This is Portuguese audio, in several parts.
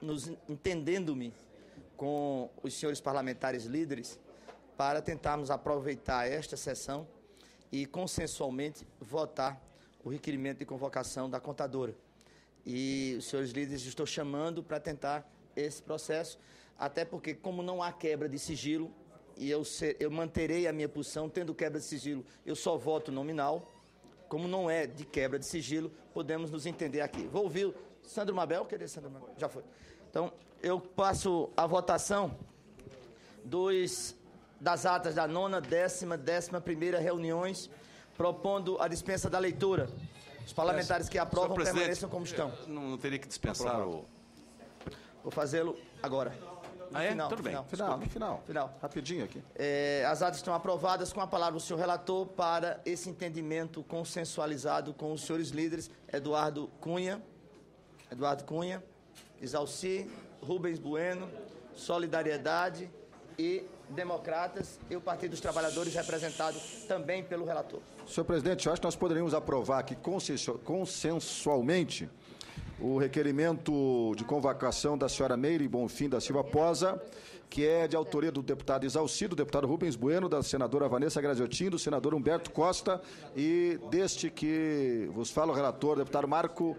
nos entendendo-me com os senhores parlamentares líderes para tentarmos aproveitar esta sessão e consensualmente votar o requerimento de convocação da contadora. E os senhores líderes estou chamando para tentar esse processo, até porque como não há quebra de sigilo, e eu, ser, eu manterei a minha posição, tendo quebra de sigilo, eu só voto nominal. Como não é de quebra de sigilo, podemos nos entender aqui. Vou ouvir Sandro Mabel, querer Sandro Mabel? Já foi. Então, eu passo a votação dos, das atas da nona, décima, décima primeira reuniões, propondo a dispensa da leitura. Os parlamentares que aprovam permaneçam como estão. Não, não teria que dispensar o. Vou fazê-lo agora. Ah, é? final, Tudo bem. final. Final, no final. Final. Rapidinho aqui. É, as atas estão aprovadas com a palavra do senhor relator para esse entendimento consensualizado com os senhores líderes Eduardo Cunha, Eduardo Cunha, Isalci, Rubens Bueno, Solidariedade e Democratas e o Partido dos Trabalhadores representado também pelo relator. Senhor presidente, eu acho que nós poderíamos aprovar aqui consensu- consensualmente o requerimento de convocação da senhora Meire Bonfim da Silva Posa, que é de autoria do deputado Isalci, do deputado Rubens Bueno, da senadora Vanessa Graziotin, do senador Humberto Costa e deste que vos fala o relator, deputado Marco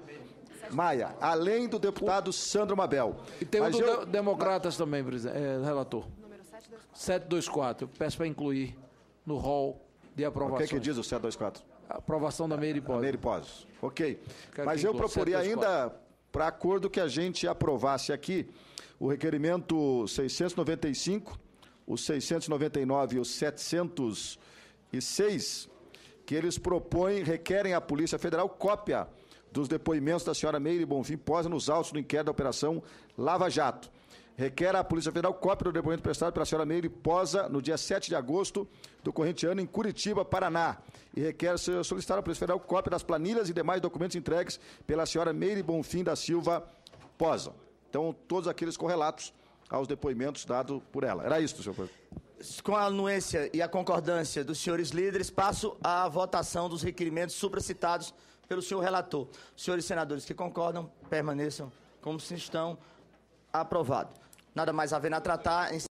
Maia, além do deputado Sandro Mabel. E tem o Mas do eu- de- Democratas também, presidente, é, relator. 724. Eu peço para incluir no rol de O aprovação. que, é que diz o 724? Aprovação da. Meire Pós. Ok. Quero Mas eu proporia 724. ainda, para acordo, que a gente aprovasse aqui o requerimento 695, o 699 e o 706, que eles propõem, requerem à Polícia Federal cópia dos depoimentos da senhora Meire Bonfim Posa nos autos do inquérito da Operação Lava Jato. Requer à Polícia Federal cópia do depoimento prestado pela senhora Meire Posa no dia 7 de agosto do corrente ano em Curitiba, Paraná. E requer solicitar à Polícia Federal cópia das planilhas e demais documentos entregues pela senhora Meire Bonfim da Silva Posa. Então, todos aqueles correlatos aos depoimentos dados por ela. Era isso, senhor presidente. Com a anuência e a concordância dos senhores líderes, passo à votação dos requerimentos supracitados pelo senhor relator. Senhores senadores que concordam, permaneçam como se estão. Aprovado. Nada mais havendo a tratar.